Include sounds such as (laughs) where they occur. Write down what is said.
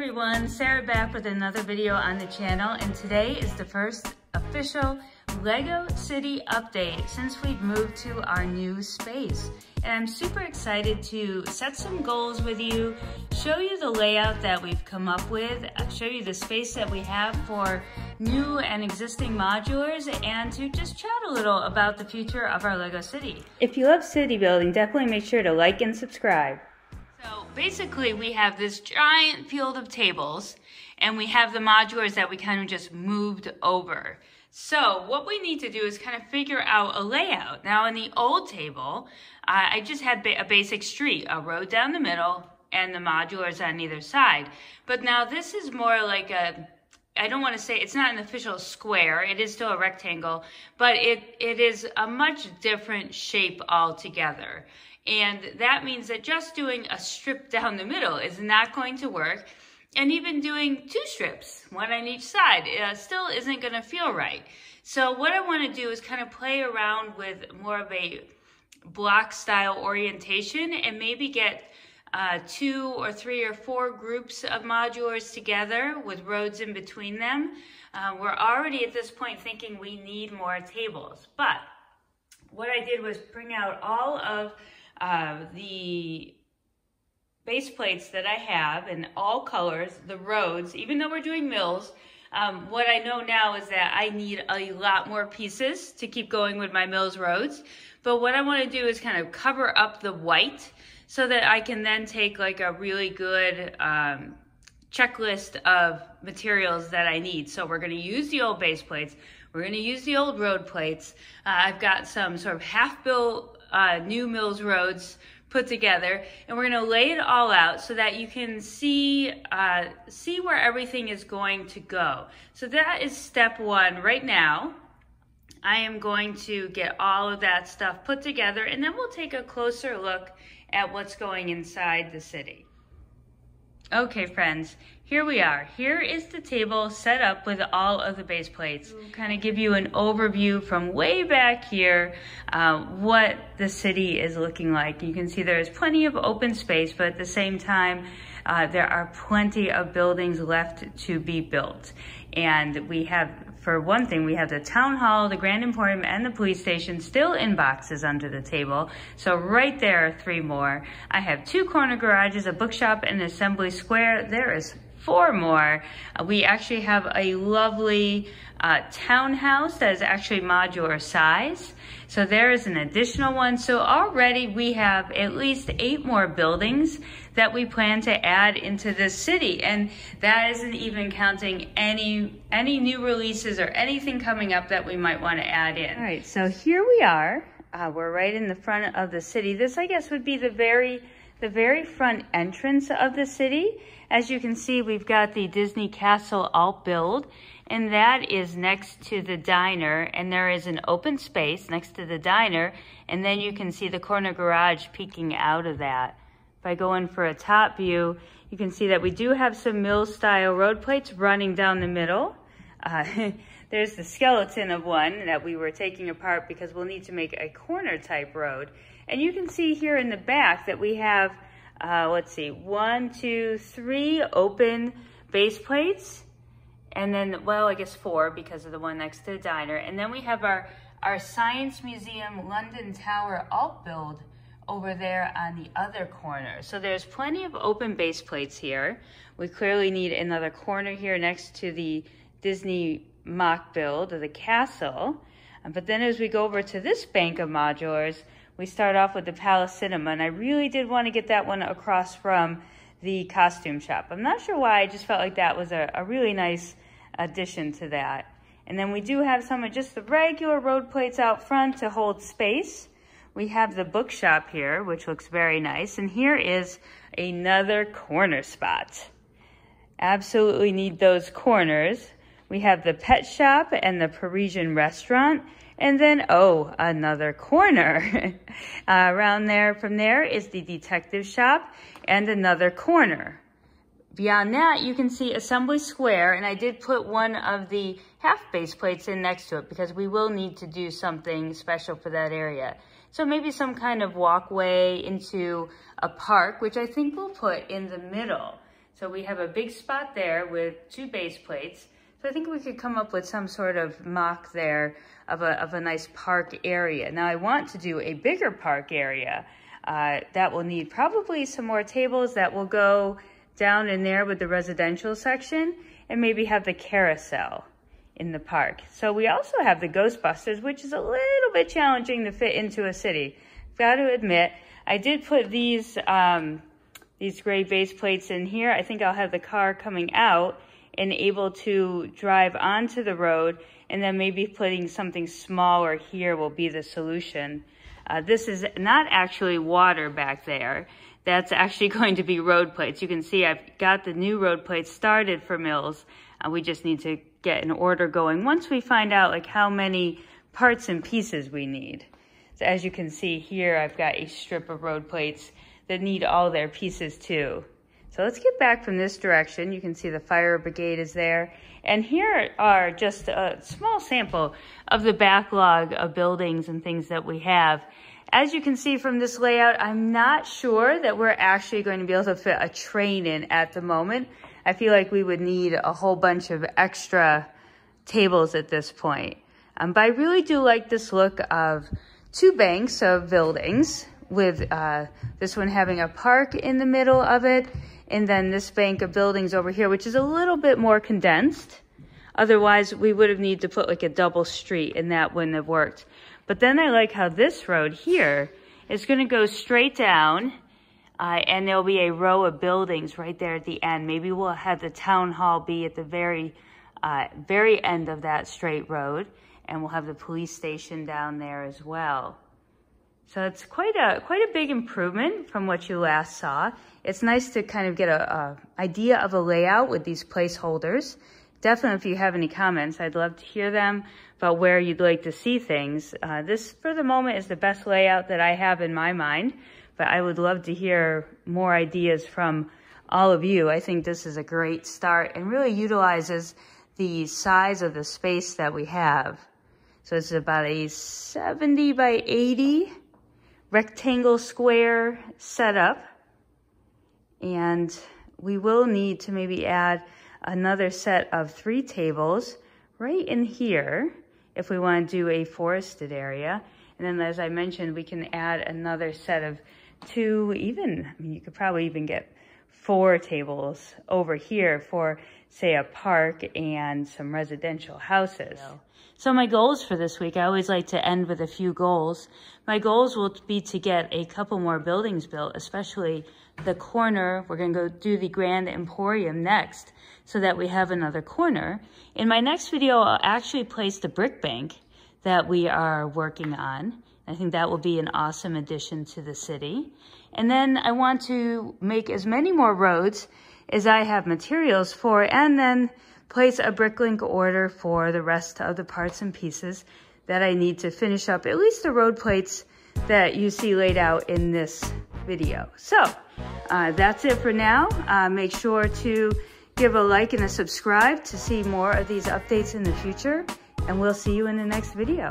everyone, Sarah back with another video on the channel and today is the first official LEGO City update since we've moved to our new space. And I'm super excited to set some goals with you, show you the layout that we've come up with, uh, show you the space that we have for new and existing modulars, and to just chat a little about the future of our LEGO City. If you love city building, definitely make sure to like and subscribe. Basically we have this giant field of tables and we have the modulars that we kind of just moved over. So what we need to do is kind of figure out a layout. Now in the old table, uh, I just had ba a basic street, a road down the middle and the modulars on either side. But now this is more like a, I don't want to say, it's not an official square, it is still a rectangle, but it, it is a much different shape altogether. And that means that just doing a strip down the middle is not going to work. And even doing two strips, one on each side, uh, still isn't going to feel right. So what I want to do is kind of play around with more of a block style orientation and maybe get uh, two or three or four groups of modulars together with roads in between them. Uh, we're already at this point thinking we need more tables. But what I did was bring out all of uh, the base plates that I have in all colors, the roads, even though we're doing MILS, um, what I know now is that I need a lot more pieces to keep going with my MILS roads. But what I want to do is kind of cover up the white so that I can then take like a really good um, checklist of materials that I need. So we're going to use the old base plates. We're going to use the old road plates. Uh, I've got some sort of half-built uh, new MILS roads put together and we're going to lay it all out so that you can see uh, see where everything is going to go. So that is step one right now. I am going to get all of that stuff put together and then we'll take a closer look at what's going inside the city. Okay, friends, here we are. Here is the table set up with all of the base plates. We'll kind of give you an overview from way back here uh, what the city is looking like. You can see there's plenty of open space, but at the same time, uh, there are plenty of buildings left to be built. And we have, for one thing, we have the town hall, the Grand Emporium, and the police station still in boxes under the table. So right there are three more. I have two corner garages, a bookshop, and an assembly square. There is four more. Uh, we actually have a lovely uh, townhouse that is actually modular size. So there is an additional one. So already we have at least eight more buildings that we plan to add into this city. And that isn't even counting any, any new releases or anything coming up that we might want to add in. All right, so here we are. Uh, we're right in the front of the city. This, I guess, would be the very, the very front entrance of the city. As you can see, we've got the Disney Castle alt build and that is next to the diner and there is an open space next to the diner and then you can see the corner garage peeking out of that. If I go in for a top view, you can see that we do have some mill style road plates running down the middle. Uh, (laughs) there's the skeleton of one that we were taking apart because we'll need to make a corner type road. And you can see here in the back that we have, uh, let's see, one, two, three open base plates and then, well, I guess four because of the one next to the diner. And then we have our, our Science Museum London Tower alt build over there on the other corner. So there's plenty of open base plates here. We clearly need another corner here next to the Disney MOC build of the castle. But then as we go over to this bank of modulars, we start off with the Palace Cinema. And I really did want to get that one across from the costume shop. I'm not sure why, I just felt like that was a, a really nice addition to that. And then we do have some of just the regular road plates out front to hold space. We have the bookshop here, which looks very nice. And here is another corner spot. Absolutely need those corners. We have the pet shop and the Parisian restaurant. And then, oh, another corner. (laughs) uh, around there, from there is the detective shop and another corner. Beyond that, you can see Assembly Square, and I did put one of the half base plates in next to it because we will need to do something special for that area. So maybe some kind of walkway into a park, which I think we'll put in the middle. So we have a big spot there with two base plates. So I think we could come up with some sort of MOC there of a, of a nice park area. Now I want to do a bigger park area uh, that will need probably some more tables that will go down in there with the residential section and maybe have the carousel in the park. So we also have the Ghostbusters, which is a little bit challenging to fit into a city. i Got to admit, I did put these um, these gray base plates in here. I think I'll have the car coming out and able to drive onto the road and then maybe putting something smaller here will be the solution. Uh, this is not actually water back there. That's actually (laughs) going to be road plates. You can see I've got the new road plates started for MILS. Uh, we just need to get an order going once we find out like how many parts and pieces we need. So as you can see here, I've got a strip of road plates that need all their pieces too. So let's get back from this direction. You can see the fire brigade is there. And here are just a small sample of the backlog of buildings and things that we have. As you can see from this layout, I'm not sure that we're actually going to be able to fit a train in at the moment. I feel like we would need a whole bunch of extra tables at this point. Um, but I really do like this look of two banks of buildings with uh, this one having a park in the middle of it, and then this bank of buildings over here, which is a little bit more condensed. Otherwise, we would have needed to put like a double street, and that wouldn't have worked. But then I like how this road here is going to go straight down, uh, and there'll be a row of buildings right there at the end. Maybe we'll have the town hall be at the very, uh, very end of that straight road, and we'll have the police station down there as well. So it's quite a quite a big improvement from what you last saw. It's nice to kind of get a, a idea of a layout with these placeholders. Definitely, if you have any comments, I'd love to hear them about where you'd like to see things. Uh, this, for the moment, is the best layout that I have in my mind, but I would love to hear more ideas from all of you. I think this is a great start and really utilizes the size of the space that we have. So it's about a 70 by 80 rectangle square setup. And we will need to maybe add another set of three tables right in here if we want to do a forested area. And then as I mentioned, we can add another set of two, even, I mean, you could probably even get four tables over here for, say, a park and some residential houses. So my goals for this week, I always like to end with a few goals. My goals will be to get a couple more buildings built, especially the corner. We're going to go do the Grand Emporium next so that we have another corner. In my next video, I'll actually place the brick bank that we are working on. I think that will be an awesome addition to the city. And then I want to make as many more roads as I have materials for and then place a Bricklink order for the rest of the parts and pieces that I need to finish up at least the road plates that you see laid out in this video. So uh, that's it for now. Uh, make sure to give a like and a subscribe to see more of these updates in the future, and we'll see you in the next video.